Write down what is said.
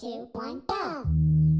two, one, go!